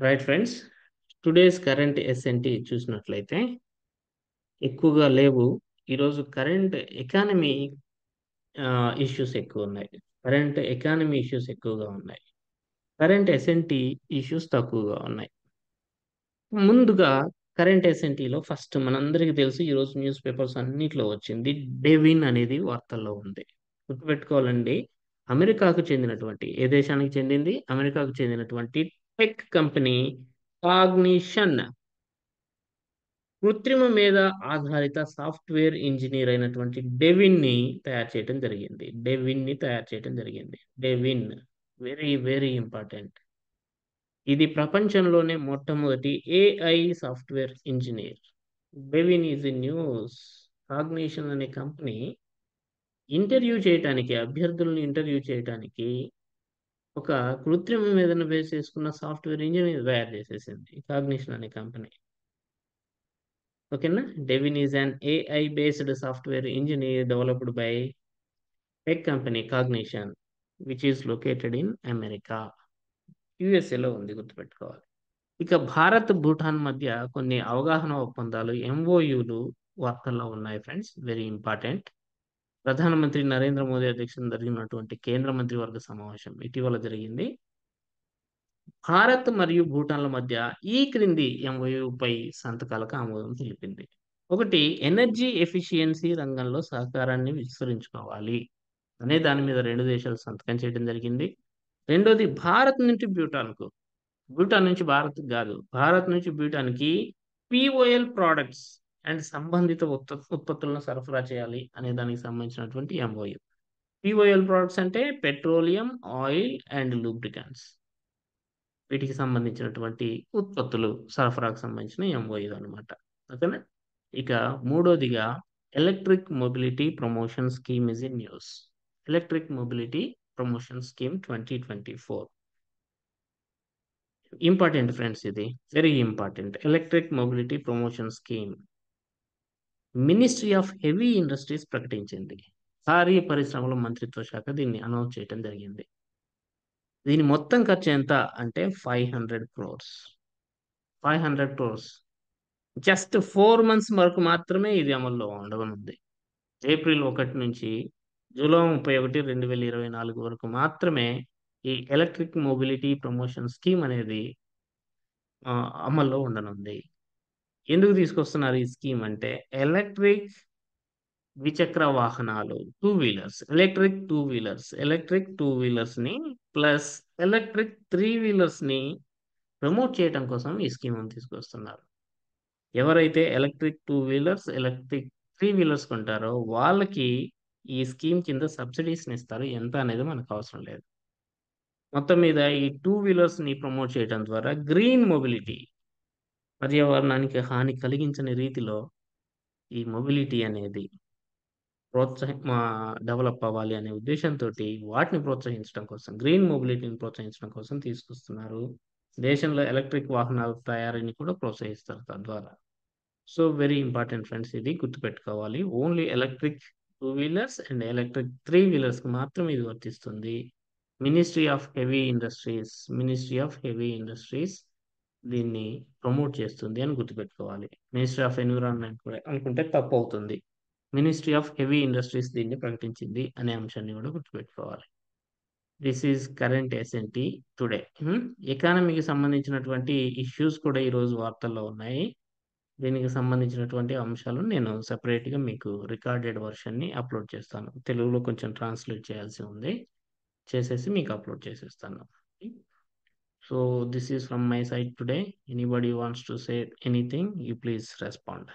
Right friends today's current SNT చూసినట్లయితే ఎక్కువగా లేవు. ఈరోజు కరెంట్ ఎకానమీ ఇష్యూస్ ఎక్కువ ఉన్నాయి. కరెంట్ ఎకానమీ ఇష్యూస్ ఎక్కువగా ఉన్నాయి. కరెంట్ ఎస్ఎన్టీ ఇష్యూస్ తక్కువగా ఉన్నాయి. ముందుగా కరెంట్ ఎస్ఎన్టీలో ఫస్ట్ మనందరికీ తెలుసు ఈరోజు న్యూస్ పేపర్స్ అన్నిట్లో వచ్చింది డెవిన్ అనేది వార్తల్లో ఉంది. గుర్తుపెట్టుకోవాలండి. అమెరికాకు చెందినటువంటి ఏ దేశానికి చెందింది? అమెరికాకు చెందినటువంటి టెక్ కంపెనీ కాగ్నిషన్. కృత్రిమ మీద ఆధారిత సాఫ్ట్వేర్ ఇంజనీర్ అయినటువంటి డెవిన్ని తయారు చేయడం జరిగింది. డెవిన్ని తయారు చేయడం జరిగింది. Devin very very important. ఇది ప్రపంచంలోనే మొట్టమొదటి AI software engineer. Devin is in news. Cognition అనే కంపెనీ ఇంటర్వ్యూ చేయటానికి అభ్యర్థులను ఇంటర్వ్యూ చేయటానికి ఒక కృత్రిమ ఏదైనా బేస్ చేసుకున్న సాఫ్ట్వేర్ ఇంజనీర్ తయారు చేసేసింది కాగ్నిషన్ అనే కంపెనీ ఓకేనా? Devin is an AI based software engineer developed by tech company Cognition which is located in America యుఎస్ఏలో ఉంది గుర్తుపెట్టుకోవాలి. ఇక భారత్ భూటాన్ మధ్య కొన్ని అవగాహన ఒప్పందాలు ఎంఓయులు వార్తల్లో ఉన్నాయి ఫ్రెండ్స్ వెరీ ఇంపార్టెంట్ ప్రధానమంత్రి నరేంద్ర మోదీ అధ్యక్షతన జరిగినటువంటి కేంద్ర మంత్రివర్గ సమావేశం ఇటీవల జరిగింది. భారత్ మరియు భూటాన్ల మధ్య ఈ క్రింది ఎంఓయుపై సంతకాలకు ఆమోదం తెలిపింది. ఒకటి ఎనర్జీ ఎఫిషియన్సీ రంగంలో సహకారాన్ని విస్తరించుకోవాలి అనే దాని మీద రెండు దేశాలు సంతకం చేయడం జరిగింది. రెండోది భారత్ నుంచి భూటాన్కు భూటాన్ నుంచి భారత్ కాదు భారత్ నుంచి భూటాన్కి పిఓఎల్ ప్రోడక్ట్స్ అండ్ సంబంధిత ఉత్పత్తులను సరఫరా చేయాలి అనే దానికి సంబంధించినటువంటి ఎంఓయు పిఓఎల్ ప్రోడక్ట్స్ అంటే పెట్రోలియం ఆయిల్ అండ్ లూబ్రికెంట్స్ వీటికి సంబంధించినటువంటి ఉత్పత్తులు సరఫరాకు సంబంధించిన ఎంఓయు అనమాట ఓకేనా? ఇక మూడోదిగా electric mobility promotion scheme is in news electric mobility promotion scheme twenty twenty four important friends ఇది very important electric mobility promotion scheme ministry of heavy industries ప్రకటించింది. భారీ పరిశ్రమల మంత్రిత్వ శాఖ దీన్ని అనౌన్స్ చేయడం జరిగింది. దీని మొత్తం ఖర్చు ఎంత అంటే five hundred crores. Five hundred crores. Just four months వరకు మాత్రమే ఇది అమల్లో ఉండవనుంది ఏప్రిల్ ఒకటి నుంచి జూలై ముప్పై ఒకటి రెండు వేల ఇరవై నాలుగు వరకు మాత్రమే ఈ ఎలక్ట్రిక్ మొబిలిటీ ప్రమోషన్ స్కీమ్ అనేది అమల్లో ఉండనుంది. ఎందుకు తీసుకొస్తున్నారు ఈ స్కీమ్ అంటే ఎలక్ట్రిక్ ద్విచక్ర వాహనాలు two wheelers electric two wheelers electric two వీలర్స్ని plus electric three వీలర్స్ని ప్రమోట్ చేయడం కోసం ఈ స్కీమ్ తీసుకొస్తున్నారు. ఎవరైతే electric two wheelers electric three wheelers కొంటారో వాళ్ళకి ఈ స్కీమ్ కింద సబ్సిడీస్ని ఇస్తారు. ఎంత అనేది మనకు అవసరం లేదు. మొత్తం మీద ఈ టూ వీలర్స్ని ప్రమోట్ చేయడం ద్వారా గ్రీన్ మొబిలిటీ పర్యావరణానికి హాని కలిగించని రీతిలో ఈ మొబిలిటీ అనేది ప్రోత్సహ డెవలప్ అవ్వాలి అనే ఉద్దేశంతో వాటిని ప్రోత్సహించడం కోసం గ్రీన్ మొబిలిటీని ప్రోత్సహించడం కోసం తీసుకొస్తున్నారు. దేశంలో ఎలక్ట్రిక్ వాహనాల తయారీని కూడా ప్రోత్సహిస్తారు తద్వారా. సో వెరీ ఇంపార్టెంట్ ఫ్రెండ్స్ ఇది గుర్తుపెట్టుకోవాలి. Only electric two wheelers and electric three వీలర్స్కి మాత్రమే ఇది వర్తిస్తుంది. Ministry of heavy industries ministry of heavy industries దీన్ని ప్రమోట్ చేస్తుంది అని గుర్తుపెట్టుకోవాలి. మినిస్ట్రీ ఆఫ్ ఎన్విరాన్మెంట్ కూడా అనుకుంటే తప్పు అవుతుంది. మినిస్ట్రీ ఆఫ్ హెవీ ఇండస్ట్రీస్ దీన్ని ప్రకటించింది అనే అంశాన్ని కూడా గుర్తుపెట్టుకోవాలి. This is current SNT today ఎకానమీకి సంబంధించినటువంటి ఇష్యూస్ కూడా ఈరోజు వార్తల్లో ఉన్నాయి. దీనికి సంబంధించినటువంటి అంశాలు నేను సపరేట్గా మీకు రికార్డెడ్ వర్షన్ని అప్లోడ్ చేస్తాను. తెలుగులో కొంచెం ట్రాన్స్లేట్ చేయాల్సి ఉంది. చేసేసి మీకు అప్లోడ్ చేసేస్తాను. So this is from my side today. Anybody wants to say anything, you please respond.